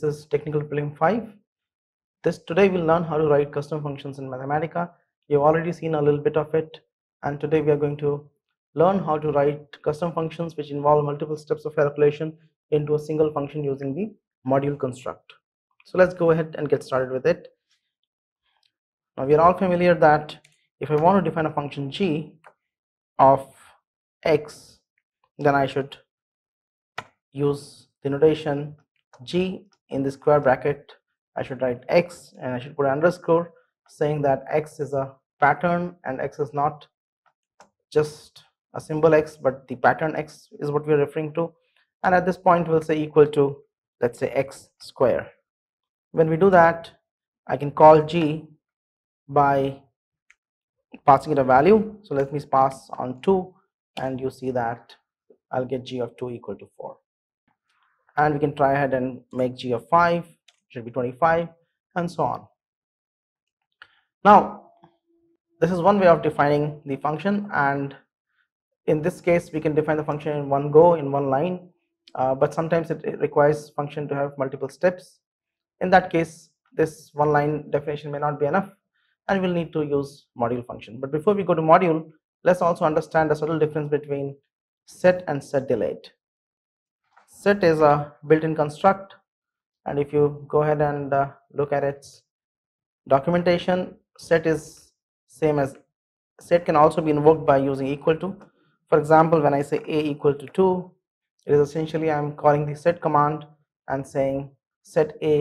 This is Technical Prelim 5. This today we'll learn how to write custom functions in Mathematica. You've already seen a little bit of it and today we are going to learn how to write custom functions which involve multiple steps of calculation into a single function using the module construct. So let's go ahead and get started with it. Now we are all familiar that if I want to define a function g of x then I should use the notation g in the square bracket I should write x and I should put underscore saying that x is a pattern and x is not just a symbol x but the pattern x is what we are referring to. And at this point we'll say equal to let's say x square. When we do that I can call g by passing it a value. So let me pass on 2 and you see that I'll get g of 2 equal to 4 and we can try ahead and make g of 5 should be 25 and so on. Now this is one way of defining the function and in this case we can define the function in one go in one line uh, but sometimes it, it, requires function to have multiple steps. In that case this one line definition may not be enough and we'll need to use module function. But before we go to module let's also understand the subtle difference between set and set delayed set is a built-in construct. And if you go ahead and uh, look at its documentation set is same as set can also be invoked by using equal to. For example when i say a equal to 2 it is essentially i'm calling the set command and saying set a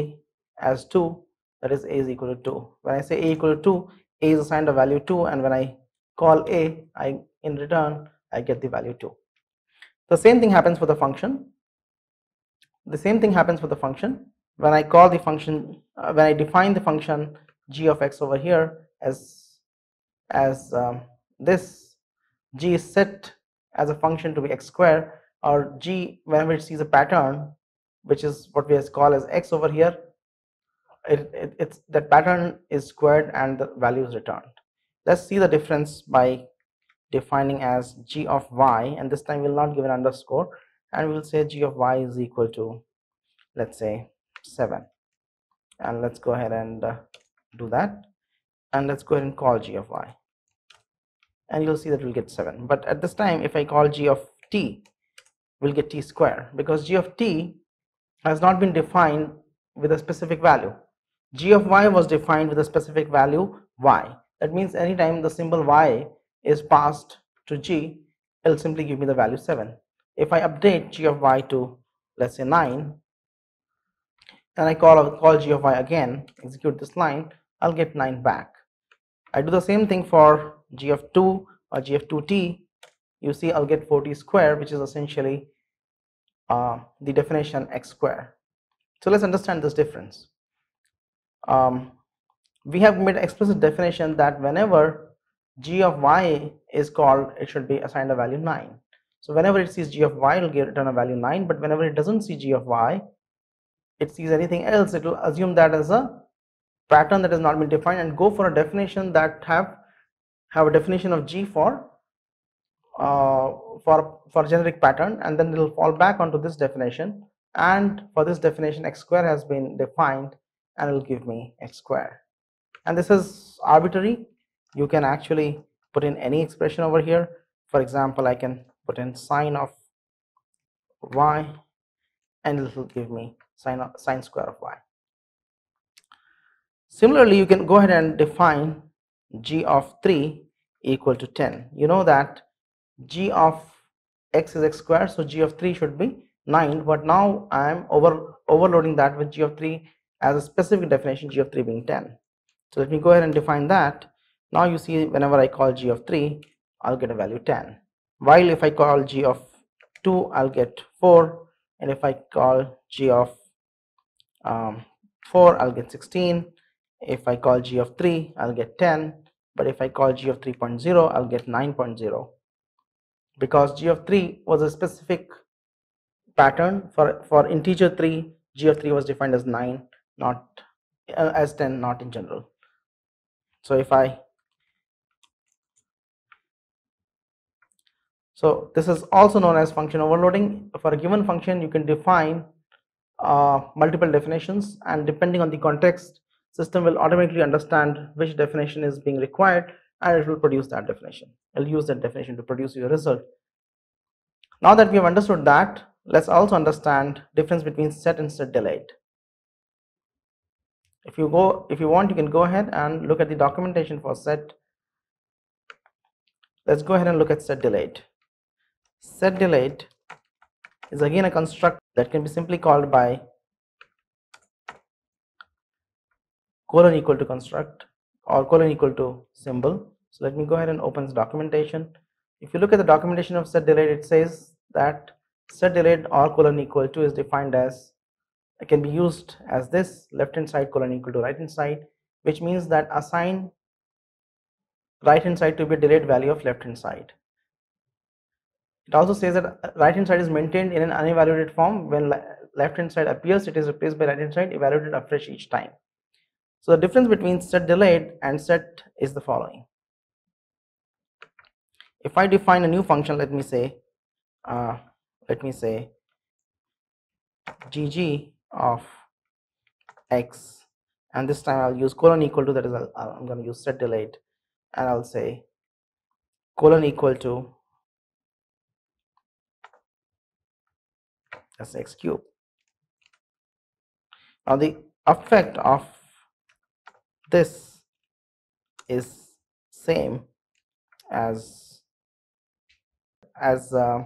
as 2 that is a is equal to 2 when i say a equal to 2 a is assigned a value 2 and when i call a i in return i get the value 2 the same thing happens for the function the same thing happens for the function. When I call the function uh, when I define the function g of x over here as as um, this g is set as a function to be x square or g whenever it sees a pattern which is what we call as x over here it, it, it's that pattern is squared and the value is returned. Let's see the difference by defining as g of y and this time we'll not give an underscore and we'll say g of y is equal to let's say 7 and let's go ahead and uh, do that. And let's go ahead and call g of y. And you'll see that we'll get 7 but at this time if I call g of t we'll get t square. Because g of t has not been defined with a specific value. g of y was defined with a specific value y. That means anytime the symbol y is passed to g it'll simply give me the value 7 if I update g of y to let's say 9 and I call call g of y again execute this line I'll get 9 back. I do the same thing for g of 2 or g of 2t you see I'll get 4t square which is essentially uh, the definition x square. So let's understand this difference. Um, we have made explicit definition that whenever g of y is called it should be assigned a value 9 so whenever it sees g of y, it will return a value 9. But whenever it doesn't see g of y, it sees anything else, it will assume that as a pattern that has not been defined and go for a definition that have have a definition of g for uh, for for generic pattern and then it will fall back onto this definition. And for this definition x square has been defined and it will give me x square. And this is arbitrary. You can actually put in any expression over here. For example I can put in sine of y and it will give me sine, of, sine square of y. Similarly, you can go ahead and define g of 3 equal to 10. You know that g of x is x square, so g of 3 should be 9, but now I am over overloading that with g of 3 as a specific definition, g of 3 being 10. So let me go ahead and define that. Now you see whenever I call g of 3, I'll get a value 10 while if I call g of 2 I'll get 4 and if I call g of um, 4 I'll get 16 if I call g of 3 I'll get 10 but if I call g of 3.0 I'll get 9.0 because g of 3 was a specific pattern for for integer 3 g of 3 was defined as 9 not uh, as 10 not in general. So if I So this is also known as function overloading. For a given function, you can define uh, multiple definitions and depending on the context system will automatically understand which definition is being required and it will produce that definition. It will use that definition to produce your result. Now that we have understood that let's also understand difference between set and set delayed if you go if you want you can go ahead and look at the documentation for set. Let's go ahead and look at set delayed set delayed is again a construct that can be simply called by colon equal to construct or colon equal to symbol. So let me go ahead and open this documentation. If you look at the documentation of set delayed, it says that set delayed or colon equal to is defined as it can be used as this left hand side colon equal to right hand side, which means that assign right hand side to be delayed value of left hand side. It also says that right hand side is maintained in an unevaluated form. When left hand side appears, it is replaced by right hand side evaluated afresh each time. So the difference between set delayed and set is the following. If I define a new function, let me say, uh, let me say gg of x and this time I'll use colon equal to that is I'll, I'm going to use set delayed and I'll say colon equal to as x cube. Now the effect of this is same as as uh,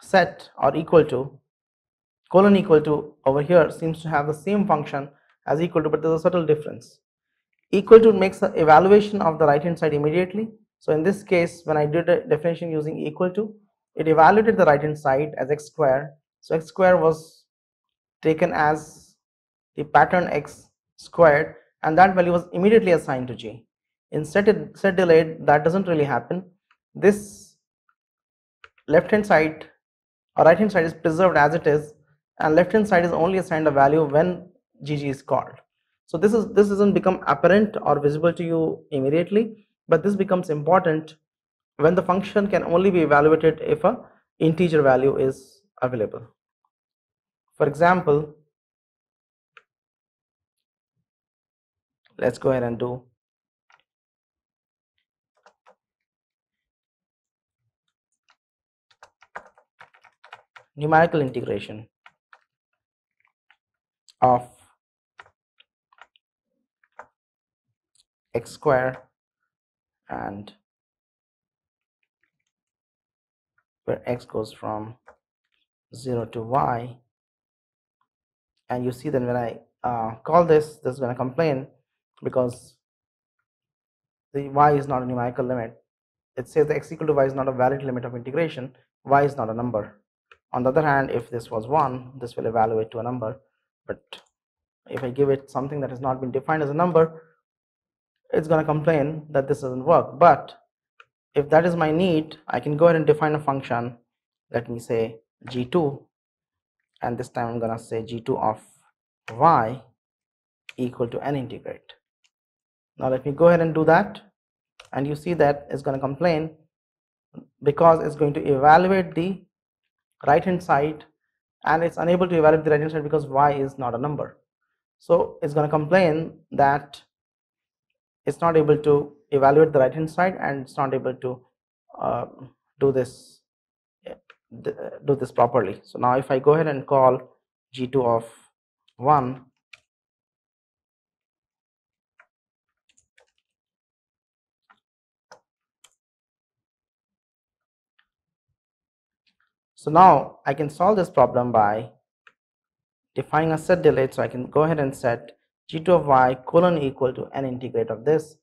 set or equal to colon equal to over here seems to have the same function as equal to but there's a subtle difference equal to makes the evaluation of the right hand side immediately so in this case when I did a definition using equal to it evaluated the right hand side as x square so x square was taken as the pattern x squared and that value was immediately assigned to j In set, set delayed that doesn't really happen. This left hand side or right hand side is preserved as it is and left hand side is only assigned a value when gg is called. So this is this doesn't become apparent or visible to you immediately but this becomes important when the function can only be evaluated if a integer value is available. For example, let's go ahead and do numerical integration of x square and where x goes from 0 to y and you see that when I uh, call this this is going to complain because the y is not a numerical limit. It says the x equal to y is not a valid limit of integration. Y is not a number. On the other hand if this was 1 this will evaluate to a number. But if I give it something that has not been defined as a number it's going to complain that this doesn't work. But if that is my need I can go ahead and define a function. Let me say g2 and this time I'm gonna say g2 of y equal to n integrate. Now let me go ahead and do that. And you see that it's going to complain because it's going to evaluate the right hand side and it's unable to evaluate the right hand side because y is not a number. So it's going to complain that it's not able to evaluate the right hand side and it's not able to uh, do this do this properly. So now if I go ahead and call g2 of 1 so now I can solve this problem by defining a set delayed so I can go ahead and set g2 of y colon equal to n integrate of this.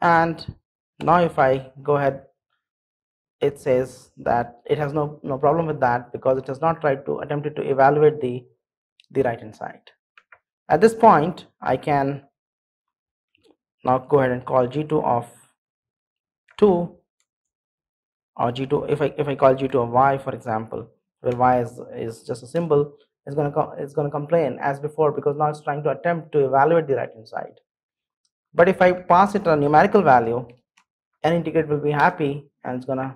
And now if I go ahead it says that it has no no problem with that because it has not tried to attempted to evaluate the the right hand side at this point i can now go ahead and call g2 of 2 or g2 if i if i call g2 of y for example where y is is just a symbol it's going to it's to complain as before because now it's trying to attempt to evaluate the right hand side but if i pass it a numerical value n integrate will be happy and it's going to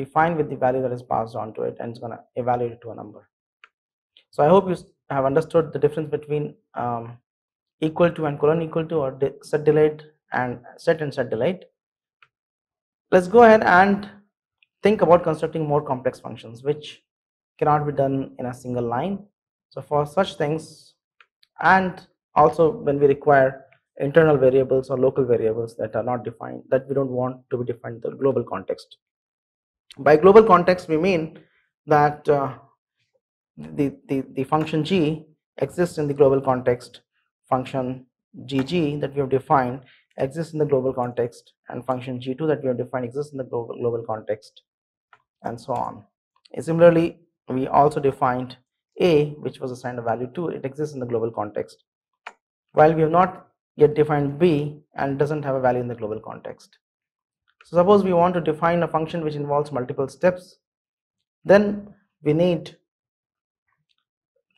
be fine with the value that is passed on to it and it's going to evaluate it to a number so i hope you have understood the difference between um, equal to and colon equal to or set delayed and set and set delayed. Let's go ahead and think about constructing more complex functions which cannot be done in a single line. So for such things and also when we require internal variables or local variables that are not defined that we don't want to be defined in the global context. By global context we mean that uh, the, the, the function g exists in the global context function gg that we have defined exists in the global context and function g2 that we have defined exists in the global, global context and so on. Similarly, we also defined a which was assigned a value 2 it exists in the global context while we have not yet defined b and doesn't have a value in the global context. So suppose we want to define a function which involves multiple steps then we need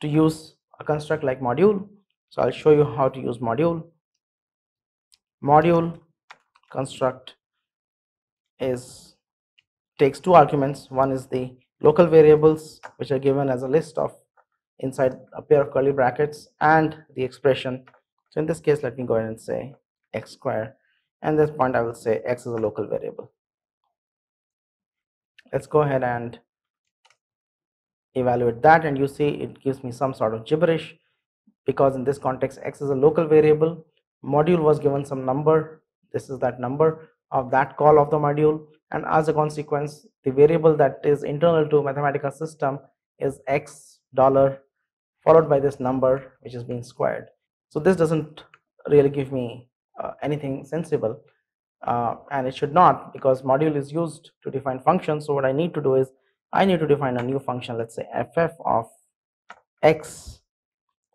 to use a construct like module. So I'll show you how to use module. Module construct is takes two arguments. One is the local variables which are given as a list of inside a pair of curly brackets and the expression. So in this case, let me go ahead and say x square and this point I will say x is a local variable. Let's go ahead and evaluate that. And you see it gives me some sort of gibberish because in this context x is a local variable. Module was given some number. This is that number of that call of the module. And as a consequence the variable that is internal to Mathematica system is x dollar followed by this number which is being squared. So this doesn't really give me anything sensible uh, and it should not because module is used to define functions. So what i need to do is I need to define a new function let's say ff of x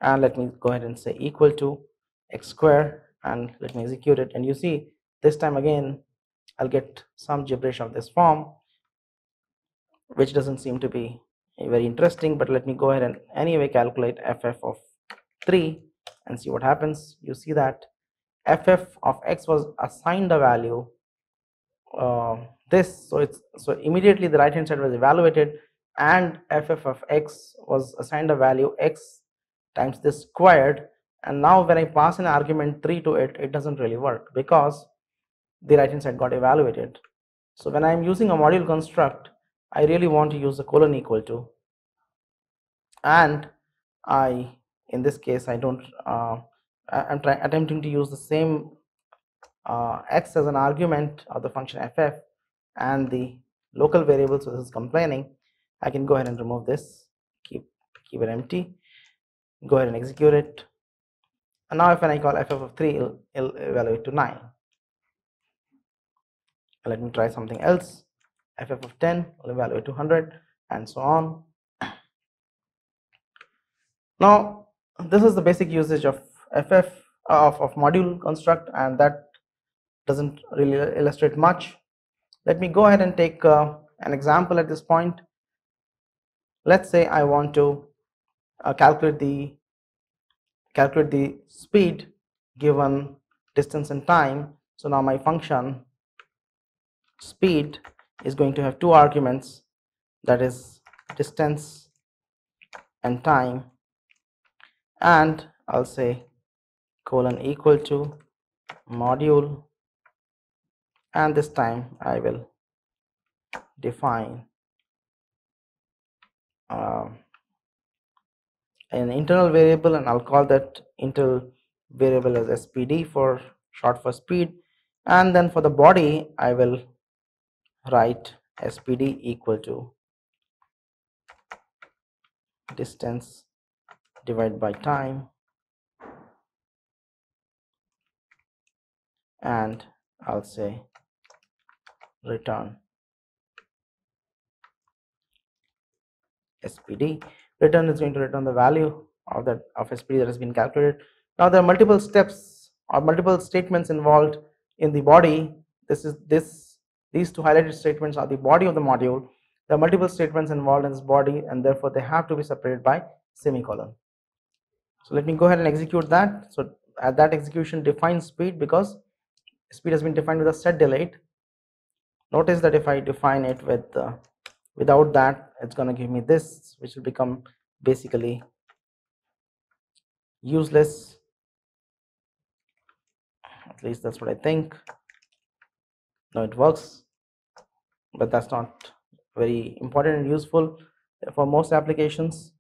and let me go ahead and say equal to x square and let me execute it. And you see this time again I'll get some gibberish of this form which doesn't seem to be very interesting but let me go ahead and anyway calculate ff of 3 and see what happens. You see that ff of x was assigned a value uh, this so it's so immediately the right hand side was evaluated and ff of x was assigned a value x times this squared. And now when I pass an argument 3 to it it doesn't really work because the right hand side got evaluated. So when I'm using a module construct I really want to use the colon equal to. And I in this case I don't uh, I'm trying attempting to use the same uh, x as an argument of the function ff and the local variable so this is complaining. I can go ahead and remove this keep keep it empty go ahead and execute it. And now if when I call ff of 3 it'll, it'll evaluate to 9 let me try something else. Ff of 10 will evaluate to 100 and so on. Now this is the basic usage of ff of, of module construct and that doesn't really illustrate much. Let me go ahead and take uh, an example at this point. Let's say I want to uh, calculate the calculate the speed given distance and time. So now my function speed is going to have two arguments. That is distance and time. And I'll say colon equal to module and this time I will define uh, an internal variable and I'll call that internal variable as SPD for short for speed. And then for the body I will write SPD equal to distance divided by time and I'll say return SPD. Return is going to return the value of that of SPD that has been calculated. Now there are multiple steps or multiple statements involved in the body. This is this these two highlighted statements are the body of the module. There are multiple statements involved in this body and therefore they have to be separated by semicolon. So let me go ahead and execute that. So at that execution define speed because speed has been defined with a set delayed notice that if I define it with uh, without that it's going to give me this which will become basically useless. At least that's what I think. No it works but that's not very important and useful for most applications.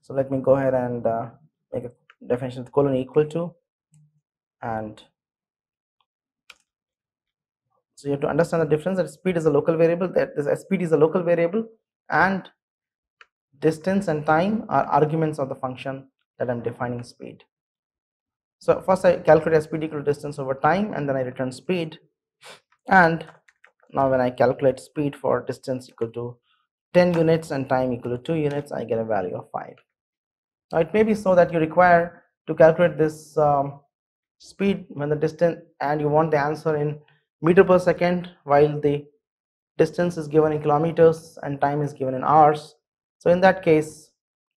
So let me go ahead and uh, make a definition of colon equal to and so you have to understand the difference that speed is a local variable that this speed is a local variable and distance and time are arguments of the function that I'm defining speed. So first I calculate speed equal to distance over time and then I return speed and now when I calculate speed for distance equal to 10 units and time equal to 2 units I get a value of 5. Now it may be so that you require to calculate this um, speed when the distance and you want the answer in meter per second while the distance is given in kilometers and time is given in hours. So in that case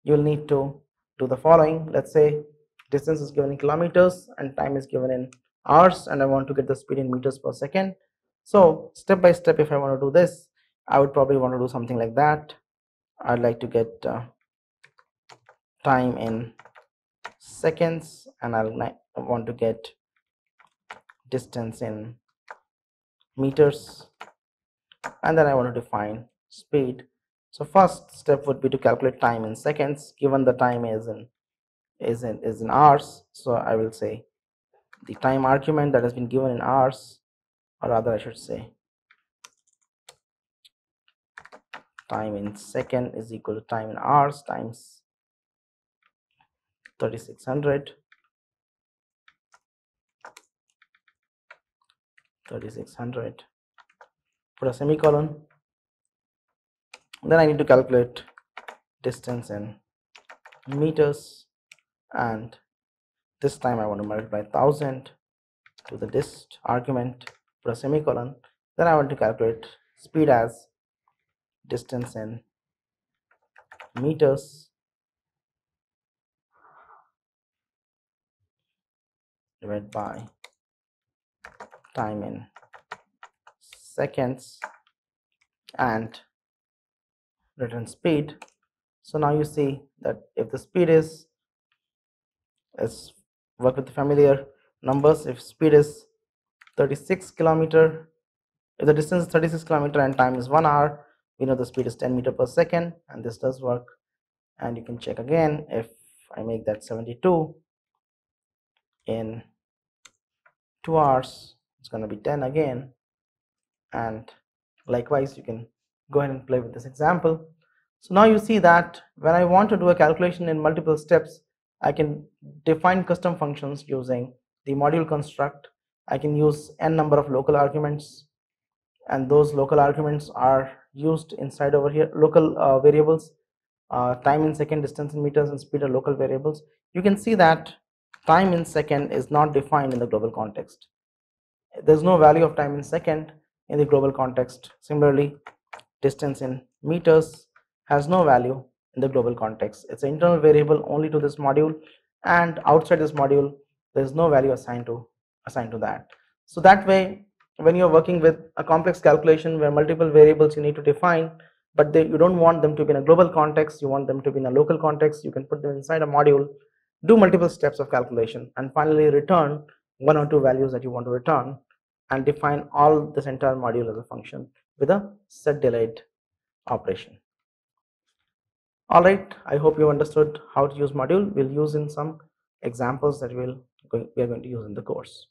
you'll need to do the following. Let's say distance is given in kilometers and time is given in hours and I want to get the speed in meters per second. So step by step if I want to do this I would probably want to do something like that. I'd like to get uh, time in seconds and I'll want to get distance in meters. And then I want to define speed. So first step would be to calculate time in seconds given the time is in is in is in hours. So I will say the time argument that has been given in hours or rather I should say time in second is equal to time in hours times 3600 3600 put a semicolon. Then I need to calculate distance in meters. And this time I want to multiply 1000 to the dist argument. Put a semicolon. Then I want to calculate speed as distance in meters. Divided by time in seconds and return speed. So now you see that if the speed is let's work with the familiar numbers if speed is 36 kilometer if the distance is 36 kilometer and time is one hour we know the speed is 10 meter per second and this does work. And you can check again if I make that 72 in two hours it's going to be 10 again. And likewise you can go ahead and play with this example. So now you see that when I want to do a calculation in multiple steps I can define custom functions using the module construct. I can use n number of local arguments. And those local arguments are used inside over here local uh, variables. Uh, time in second distance in meters and speed are local variables. You can see that time in second is not defined in the global context there's no value of time in second in the global context. Similarly distance in meters has no value in the global context. It's an internal variable only to this module and outside this module there's no value assigned to assigned to that. So that way when you're working with a complex calculation where multiple variables you need to define but they, you don't want them to be in a global context you want them to be in a local context you can put them inside a module do multiple steps of calculation and finally return one or two values that you want to return and define all this entire module as a function with a set delayed operation. All right i hope you understood how to use module. We'll use in some examples that we'll we are going to use in the course